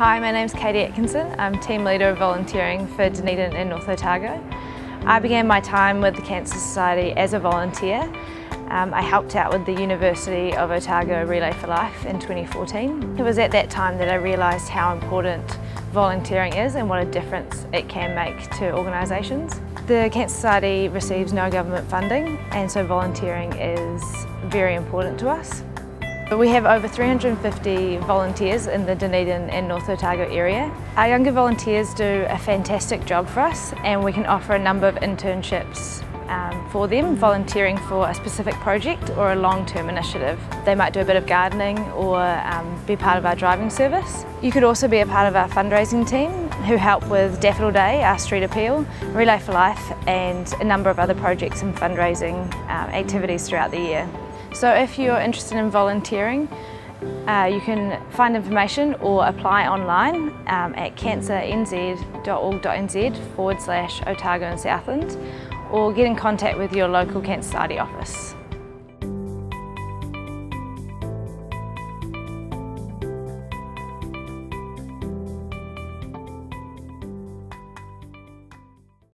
Hi, my name's Katie Atkinson. I'm team leader of volunteering for Dunedin and North Otago. I began my time with the Cancer Society as a volunteer. Um, I helped out with the University of Otago Relay for Life in 2014. It was at that time that I realised how important volunteering is and what a difference it can make to organisations. The Cancer Society receives no government funding and so volunteering is very important to us. We have over 350 volunteers in the Dunedin and North Otago area. Our younger volunteers do a fantastic job for us and we can offer a number of internships um, for them, volunteering for a specific project or a long-term initiative. They might do a bit of gardening or um, be part of our driving service. You could also be a part of our fundraising team who help with Daffodil Day, our street appeal, Relay for Life and a number of other projects and fundraising um, activities throughout the year. So if you're interested in volunteering, uh, you can find information or apply online um, at cancernz.org.nz forward slash Otago and Southland or get in contact with your local Cancer Society office.